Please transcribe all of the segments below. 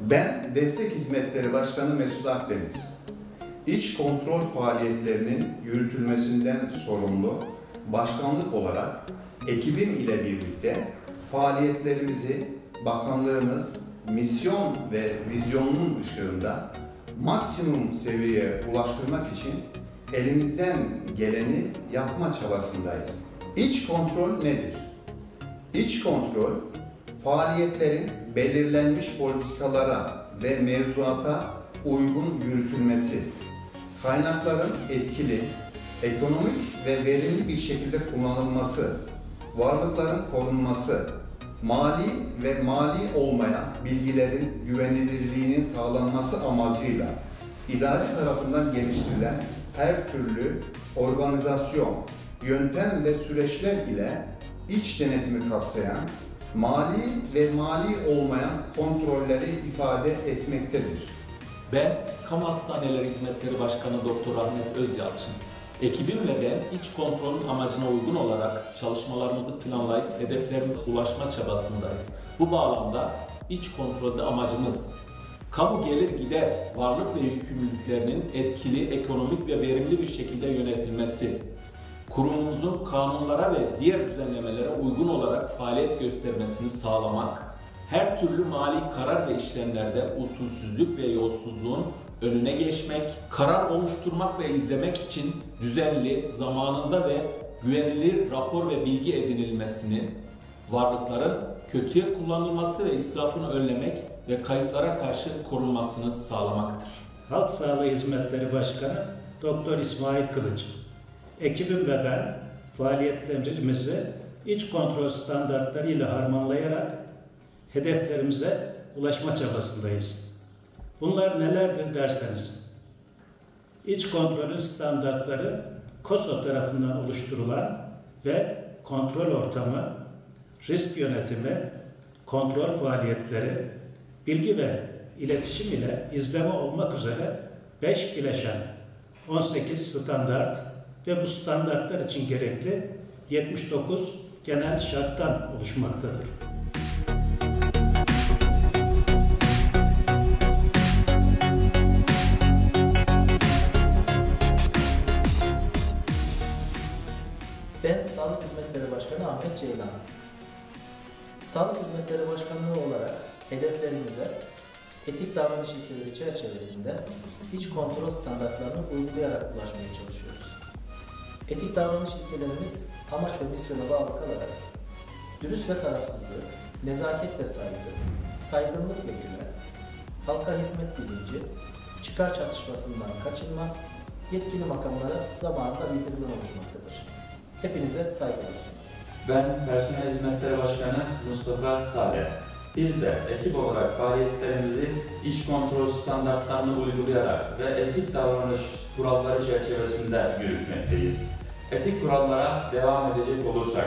Ben Destek Hizmetleri Başkanı Mesut Akdeniz. İç kontrol faaliyetlerinin yürütülmesinden sorumlu başkanlık olarak ekibim ile birlikte faaliyetlerimizi bakanlığımız misyon ve vizyonunun ışığında maksimum seviyeye ulaştırmak için elimizden geleni yapma çabasındayız. İç kontrol nedir? İç kontrol, faaliyetlerin belirlenmiş politikalara ve mevzuata uygun yürütülmesi, kaynakların etkili, ekonomik ve verimli bir şekilde kullanılması, varlıkların korunması, mali ve mali olmayan bilgilerin güvenilirliğinin sağlanması amacıyla idare tarafından geliştirilen her türlü organizasyon, yöntem ve süreçler ile iç denetimi kapsayan mali ve mali olmayan kontrolleri ifade etmektedir. Ben Kamu Hastaneleri Hizmetleri Başkanı Doktor Ahmet Özyalçın. Ekibim ve ben iç kontrolün amacına uygun olarak çalışmalarımızı planlayıp hedeflerimize ulaşma çabasındayız. Bu bağlamda iç kontrolde amacımız kamu gelir gider varlık ve yükümlülüklerinin etkili, ekonomik ve verimli bir şekilde yönetilmesi, kurumumuzun kanunlara ve diğer düzenlemelere uygun olarak faaliyet göstermesini sağlamak, her türlü mali karar ve işlemlerde usulsüzlük ve yolsuzluğun önüne geçmek, karar oluşturmak ve izlemek için düzenli, zamanında ve güvenilir rapor ve bilgi edinilmesini, varlıkların kötüye kullanılması ve israfını önlemek ve kayıplara karşı korunmasını sağlamaktır. Halk Sağlığı Hizmetleri Başkanı Doktor İsmail Kılıç. Ekibim ve ben faaliyetlerimizi iç kontrol standartlarıyla harmanlayarak hedeflerimize ulaşma çabasındayız. Bunlar nelerdir derseniz, iç kontrolün standartları KOSO tarafından oluşturulan ve kontrol ortamı, risk yönetimi, kontrol faaliyetleri, bilgi ve iletişim ile izleme olmak üzere 5 bileşen 18 standart ve bu standartlar için gerekli 79 genel şarttan oluşmaktadır. Ben Sağlık Hizmetleri Başkanı Ahmet Ceylan. Sağlık Hizmetleri Başkanlığı olarak hedeflerimize etik davranış ilkeleri çerçevesinde iç kontrol standartlarını uygulayarak ulaşmaya çalışıyoruz. Etik davranış ilkelerimiz amaç ve misyona bağlı kalarak dürüst ve tarafsızlık, nezaket ve saygı, saygınlık ve güven, halka hizmet bilinci, çıkar çatışmasından kaçınma, yetkili makamlara zamanında bildirilen oluşmaktadır. Hepinize saygılar sunuyorum. Ben Personel Hizmetleri Başkanı Mustafa Saleh. Biz de ekip olarak faaliyetlerimizi iç kontrol standartlarını uygulayarak ve etik davranış kuralları çerçevesinde yürütmekteyiz. Etik kurallara devam edecek olursak,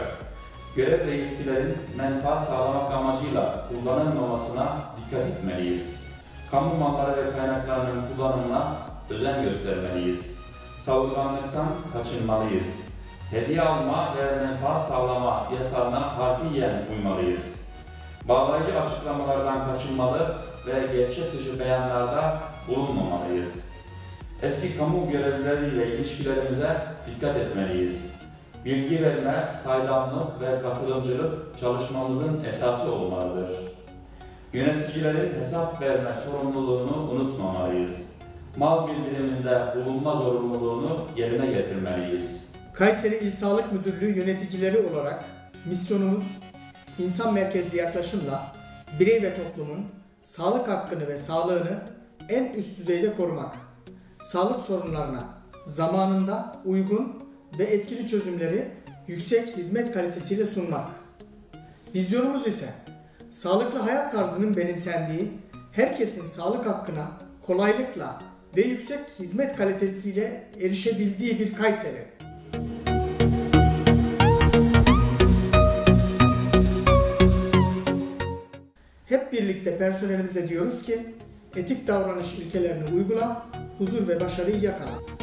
görev ve yetkilerin menfaat sağlamak amacıyla kullanılmamasına dikkat etmeliyiz. Kamu malları ve kaynaklarının kullanımına özen göstermeliyiz. Savurganlıktan kaçınmalıyız. Hediye alma ve menfaat sağlama yasağına harfiyen uymalıyız. Bağlayıcı açıklamalardan kaçınmalı ve gerçek dışı beyanlarda bulunmamalıyız. Eski kamu görevlileriyle ilişkilerimize dikkat etmeliyiz. Bilgi verme, saydamlık ve katılımcılık çalışmamızın esası olmalıdır. Yöneticilerin hesap verme sorumluluğunu unutmamalıyız. Mal bildiriminde bulunma zorunluluğunu yerine getirmeliyiz. Kayseri İl Sağlık Müdürlüğü yöneticileri olarak misyonumuz insan merkezli yaklaşımla birey ve toplumun sağlık hakkını ve sağlığını en üst düzeyde korumak. Sağlık sorunlarına zamanında uygun ve etkili çözümleri yüksek hizmet kalitesiyle sunmak. Vizyonumuz ise sağlıklı hayat tarzının benimsendiği, herkesin sağlık hakkına kolaylıkla ve yüksek hizmet kalitesiyle erişebildiği bir Kayseri. Hep birlikte personelimize diyoruz ki etik davranış ilkelerini uygula, huzur ve başarıyı yakala.